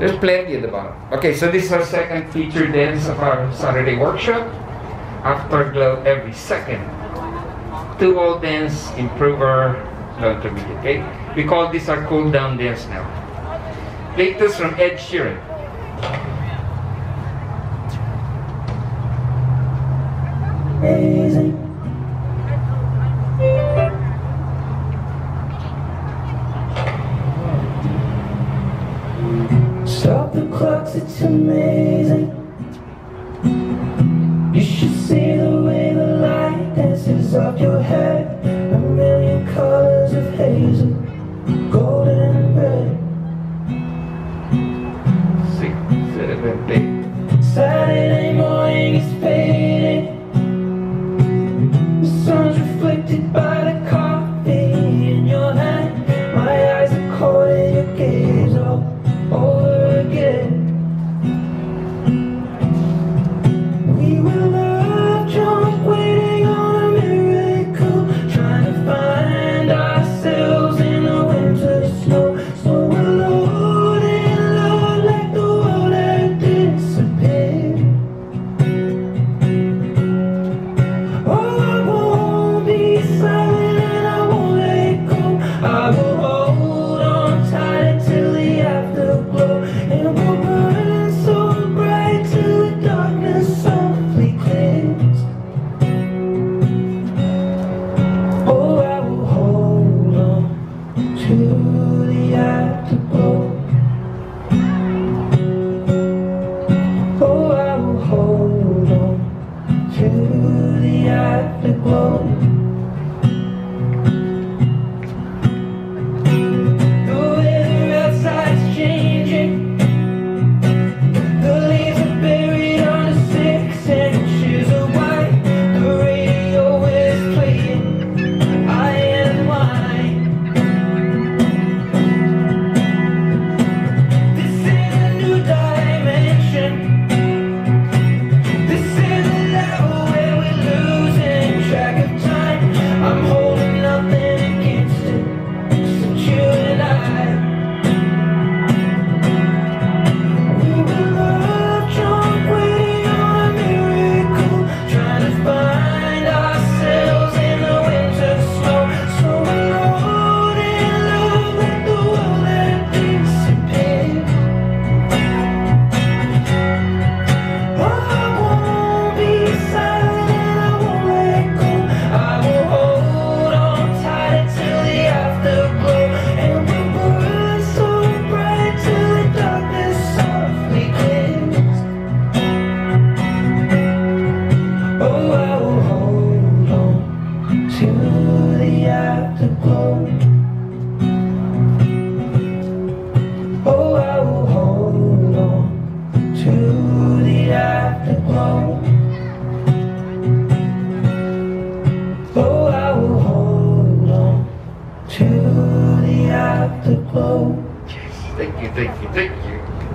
There's plenty at the bottom. Okay, so this is our second feature dance of our Saturday workshop. Afterglow every second. Two wall dance, improver, low intermediate. Okay? We call this our cool down dance now. Latest from Ed Sheeran. Amazing. it's amazing. You should see the way the light dances up your head. A million colors of hazel, golden and red. Six, seven, eight glow we have to go Oh, I will hold on to the afterglow Oh, I will hold on to the afterglow Yes, thank you, thank you, thank you.